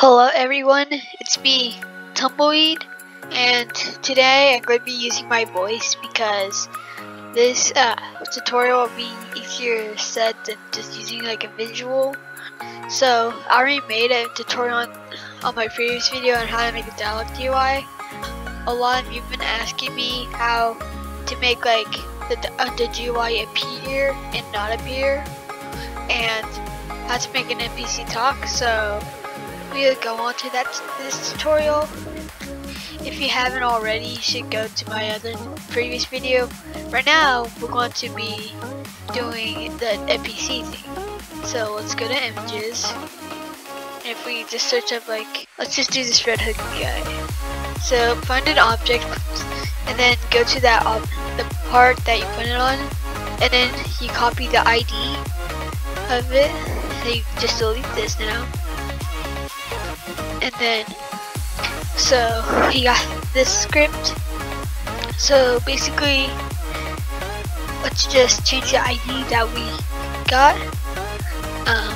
Hello everyone, it's me, TumbleWede, and today I'm going to be using my voice because this uh, tutorial will be easier said than just using like a visual. So I already made a tutorial on, on my previous video on how to make a dialog GUI. A lot of you have been asking me how to make like the, the GUI appear and not appear, and how to make an NPC talk, so we'll go on to that this tutorial. If you haven't already, you should go to my other previous video. Right now, we're going to be doing the NPC thing. So let's go to images. And if we just search up like, let's just do this red hook guy. So find an object and then go to that the part that you put it on and then you copy the ID of it. So you just delete this now and then so he got this script. So basically let's just change the ID that we got. Um,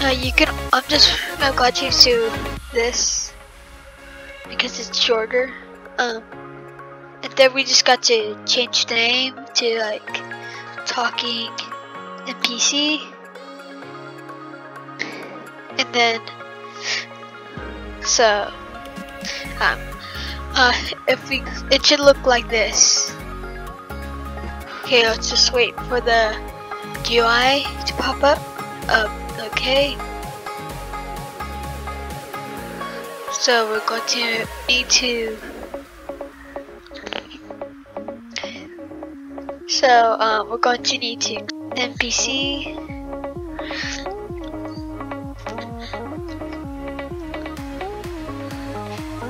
uh, you can I'm just I'm glad to to this because it's shorter. Um, and then we just got to change the name to like talking NPC and then so, um, uh, if we, it should look like this. Okay, let's just wait for the GUI to pop up. Um, okay. So we're going to need to. So um, we're going to need to NPC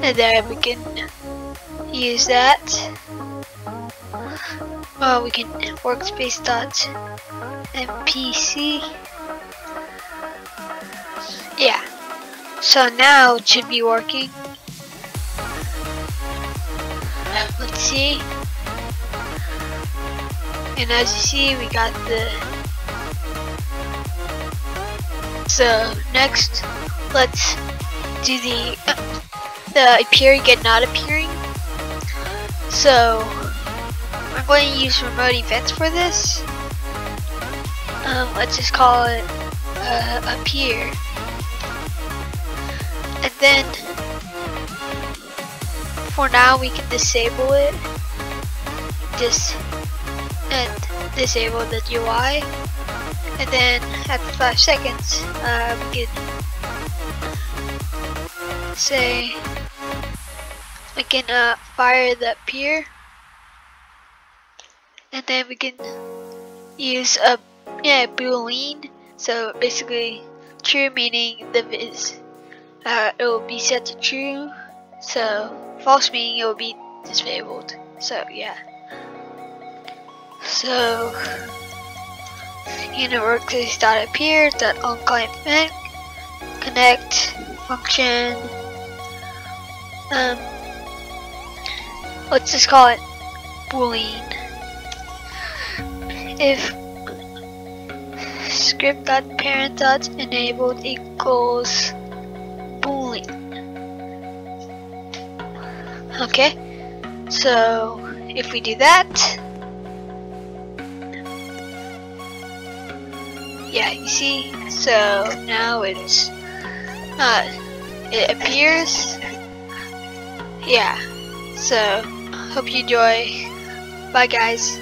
and then we can use that. Well we can workspace dot npc yeah. So now it should be working. Let's see. And as you see we got the so next let's do the the appearing and not appearing. So I'm going to use remote events for this. Um, let's just call it uh, appear. And then for now we can disable it. Just and disable the UI. And then after 5 seconds, uh, we can say we can uh, fire the pier. And then we can use a yeah boolean so basically true meaning the is uh, it will be set to true. So false meaning it will be disabled so yeah. So in a workspace dot appear dot on connect function um, let's just call it boolean. If script.parent.enabled enabled equals boolean. Okay, so if we do that, yeah, you see, so now it's, uh, it appears yeah so hope you enjoy. Bye guys